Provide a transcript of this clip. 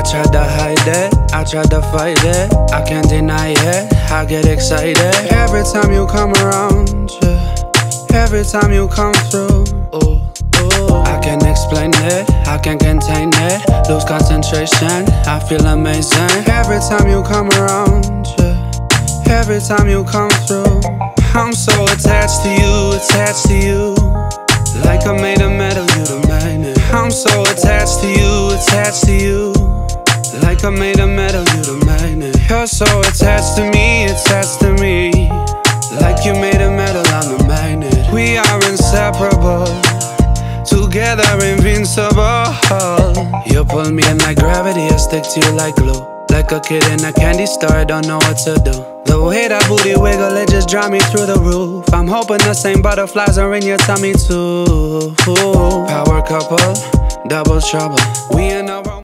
I tried to hide it, I tried to fight it. I can't deny it, I get excited every time you come around. Yeah. Every time you come through. Ooh, ooh. I can't explain it, I can't contain it. Lose concentration, I feel amazing every time you come around. Yeah. Every time you come through. I'm so attached to you, attached to you. Like I made of metal, you the magnet. I'm so attached to you, attached to you. Like I made of metal, you the magnet. You're so attached to me, attached to me. Like you made of metal, I'm the magnet. We are inseparable, together invincible. You pull me in like gravity, I stick to you like glue. Like a kid in a candy store, I don't know what to do. The way that booty wiggle, it just drive me through the roof. I'm hoping the same butterflies are in your tummy too. Power couple, double trouble. We in a